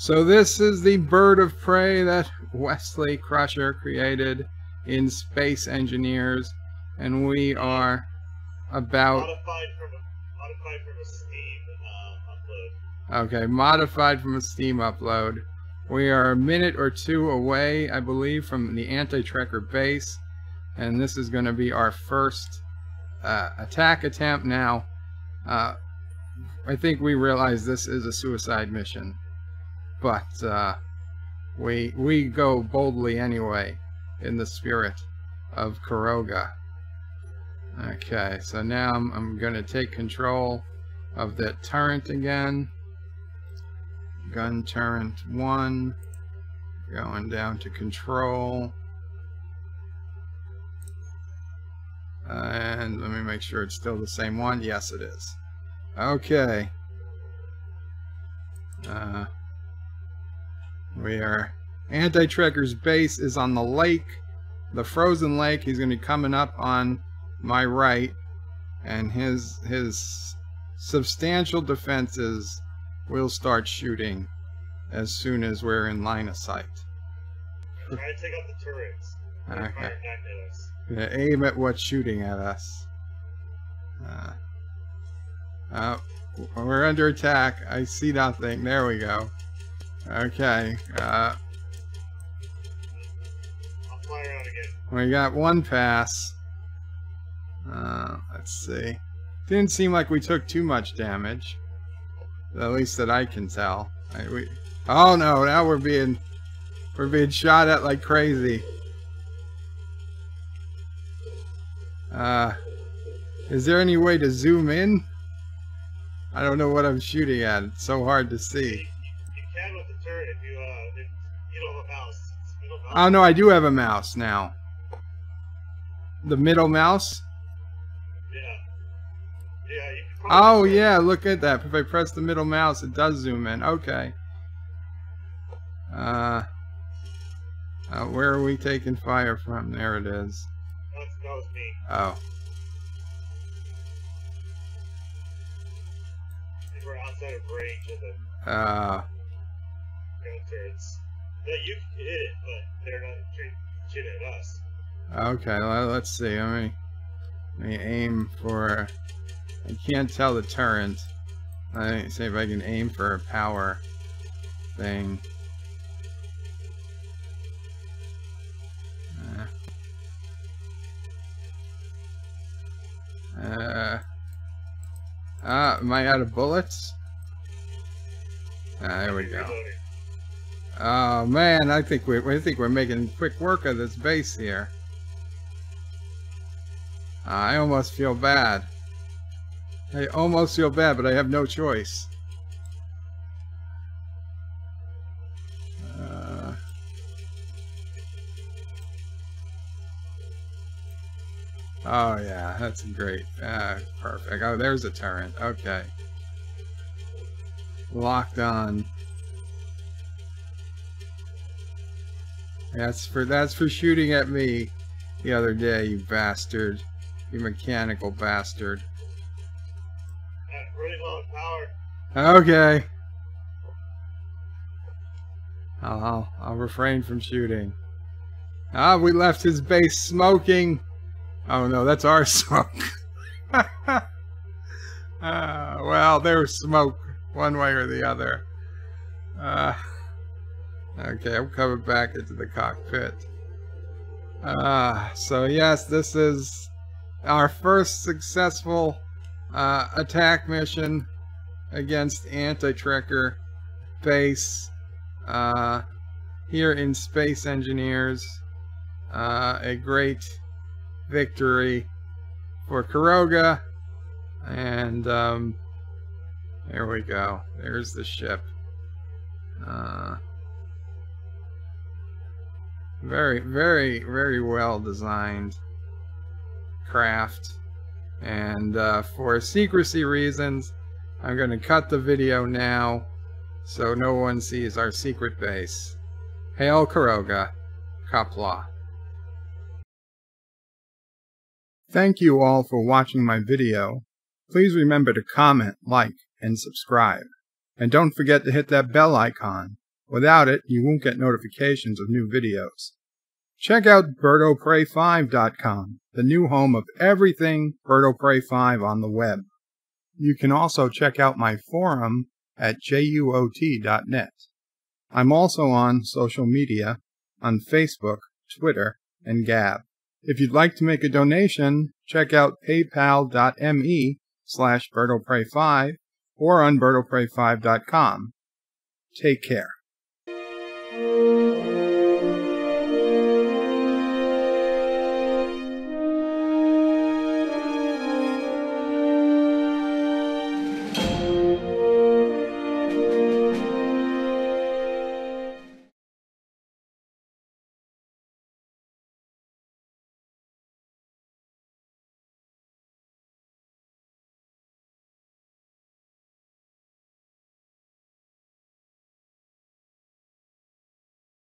So this is the bird of prey that Wesley Crusher created in Space Engineers, and we are about Modified from a, modified from a Steam uh, upload. okay, modified from a Steam upload. We are a minute or two away, I believe, from the anti-trekker base, and this is going to be our first uh, attack attempt. Now, uh, I think we realize this is a suicide mission, but uh, we we go boldly anyway, in the spirit of Caroga. Okay, so now I'm, I'm going to take control of that turret again. Gun turret 1. Going down to control. And let me make sure it's still the same one. Yes, it is. Okay. Uh, we are... Anti-Trekker's base is on the lake. The frozen lake. He's going to be coming up on my right. And his, his substantial defenses will start shooting as soon as we're in line of sight. Try to take out the turrets. Okay. at aim at what's shooting at us. Uh, uh, we're under attack. I see nothing. There we go. Okay. Uh, I'll fly around again. we got one pass. Uh, let's see. Didn't seem like we took too much damage. At least that I can tell. I, we, oh no! Now we're being we're being shot at like crazy. Uh, is there any way to zoom in? I don't know what I'm shooting at. It's so hard to see. If you uh if you don't have a mouse. Have a Oh no, I do have a mouse now. The middle mouse? Yeah. Yeah. You Oh yeah, look at that. If I press the middle mouse, it does zoom in. Okay. Uh, uh where are we taking fire from? There it is. That's, that was me. Oh. We're outside of range of the Uh, gun turrets. That you can hit it, but they're not at us. okay, well, let's see. Let me, let me aim for... I can't tell the turret. Let me see if I can aim for a power thing. Uh, uh, ah, am I out of bullets? Ah, there we go. Oh man, I think we I think we're making quick work of this base here. I almost feel bad. I almost feel bad, but I have no choice. Uh, oh yeah, that's great. Uh, perfect. Oh, there's a turret. Okay. Locked on. That's for that's for shooting at me the other day, you bastard. You mechanical bastard. Power. Okay. I'll, I'll, I'll refrain from shooting. Ah, we left his base smoking. Oh no, that's our smoke. uh, well, there's smoke one way or the other. Uh, okay, I'm coming back into the cockpit. Uh, so yes, this is our first successful uh, attack mission against Anti-Trekker base uh, here in Space Engineers. Uh, a great victory for Caroga. And um, there we go. There's the ship. Uh, very, very, very well designed craft. And uh, for secrecy reasons, I'm going to cut the video now so no one sees our secret base. Hail Caroga, Qapla. Thank you all for watching my video. Please remember to comment, like, and subscribe. And don't forget to hit that bell icon Without it, you won't get notifications of new videos. Check out BirdOPrey5.com, the new home of everything Birdo Prey 5 on the web. You can also check out my forum at juot.net. I'm also on social media on Facebook, Twitter, and Gab. If you'd like to make a donation, check out paypal.me slash BirdOPrey5 or on BirdOPrey5.com. Take care.